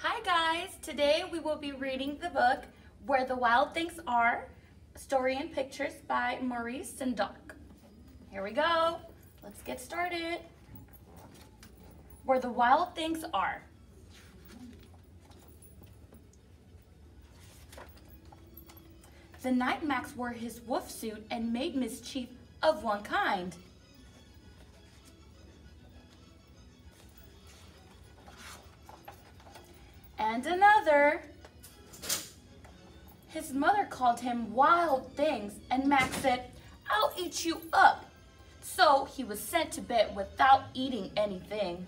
Hi guys, today we will be reading the book Where the Wild Things Are, Story and Pictures by Maurice Sendak. Here we go, let's get started. Where the Wild Things Are. The night Max wore his wolf suit and made mischief of one kind. And another. His mother called him wild things, and Max said, I'll eat you up. So he was sent to bed without eating anything.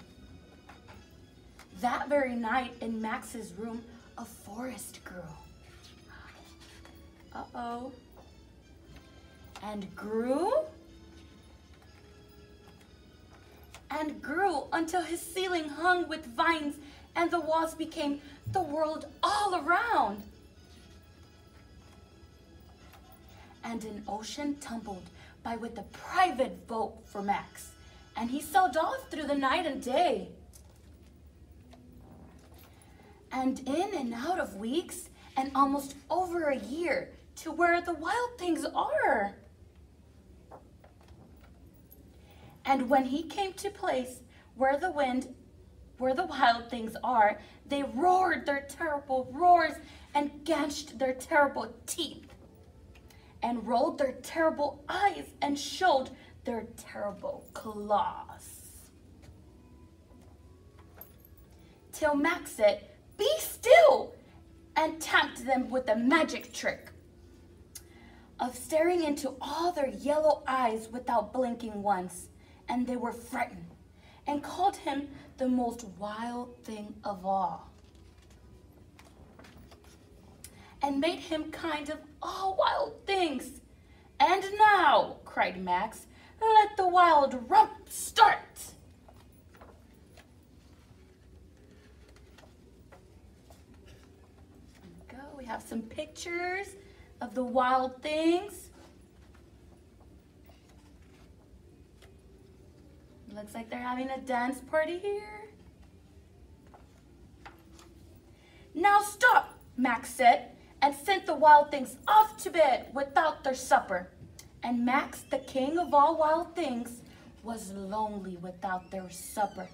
That very night in Max's room, a forest grew. Uh-oh. And grew and grew until his ceiling hung with vines and the walls became the world all around. And an ocean tumbled by with a private boat for Max, and he sailed off through the night and day. And in and out of weeks, and almost over a year, to where the wild things are. And when he came to place where the wind where the wild things are, they roared their terrible roars and ganched their terrible teeth and rolled their terrible eyes and showed their terrible claws. Till Max said, be still, and tapped them with a magic trick of staring into all their yellow eyes without blinking once, and they were frightened and called him the most wild thing of all. And made him kind of all wild things. And now, cried Max, let the wild rump start. go. We have some pictures of the wild things. Looks like they're having a dance party here. Now stop, Max said, and sent the wild things off to bed without their supper. And Max, the king of all wild things, was lonely without their supper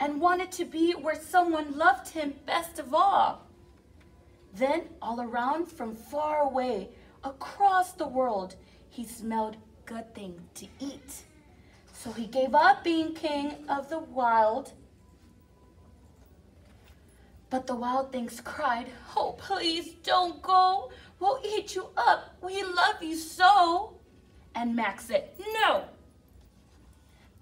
and wanted to be where someone loved him best of all. Then, all around from far away, across the world, he smelled good thing to eat. So he gave up being king of the wild. But the wild things cried, Oh, please don't go. We'll eat you up. We love you so. And Max said, No.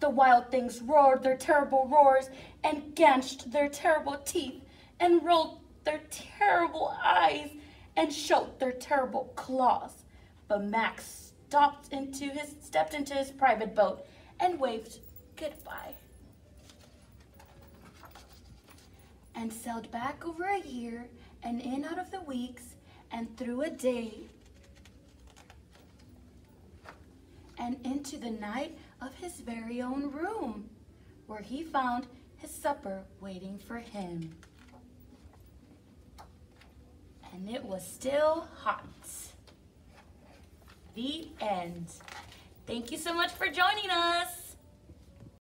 The wild things roared their terrible roars and ganched their terrible teeth and rolled their terrible eyes and showed their terrible claws. But Max stopped into his, stepped into his private boat and waved goodbye. And sailed back over a year and in out of the weeks and through a day and into the night of his very own room where he found his supper waiting for him. And it was still hot. The end. Thank you so much for joining us.